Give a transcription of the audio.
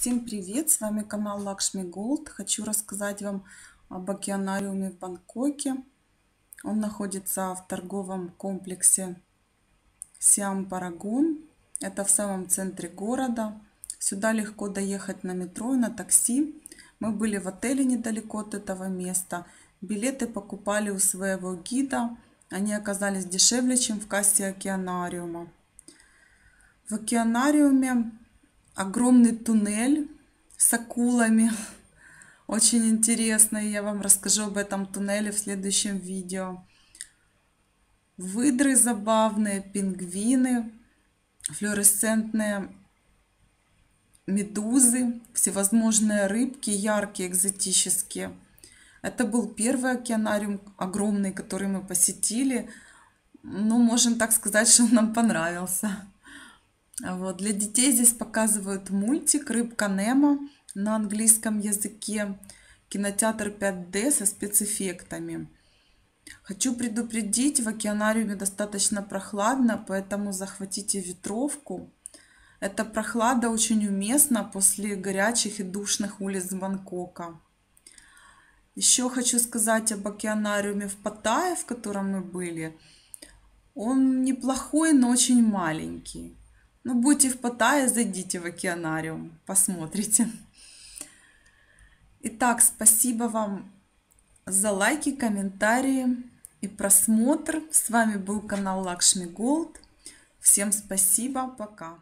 Всем привет! С вами канал Лакшми Голд. Хочу рассказать вам об океанариуме в Бангкоке. Он находится в торговом комплексе Сиам Парагон. Это в самом центре города. Сюда легко доехать на метро и на такси. Мы были в отеле недалеко от этого места. Билеты покупали у своего гида. Они оказались дешевле, чем в кассе океанариума. В океанариуме огромный туннель с акулами. Очень интересно, я вам расскажу об этом туннеле в следующем видео. Выдры забавные, пингвины, флуоресцентные медузы, всевозможные рыбки, яркие, экзотические. Это был первый океанариум огромный, который мы посетили. Ну, можем так сказать, что он нам понравился. Вот. Для детей здесь показывают мультик «Рыбка Немо» на английском языке. Кинотеатр 5D со спецэффектами. Хочу предупредить, в океанариуме достаточно прохладно, поэтому захватите ветровку. Эта прохлада очень уместна после горячих и душных улиц Бангкока. Еще хочу сказать об океанариуме в Паттайе, в котором мы были. Он неплохой, но очень маленький. Ну, будете в Паттайе, зайдите в океанариум, посмотрите. Итак, спасибо вам за лайки, комментарии и просмотр. С вами был канал Лакшми Голд. Всем спасибо, пока.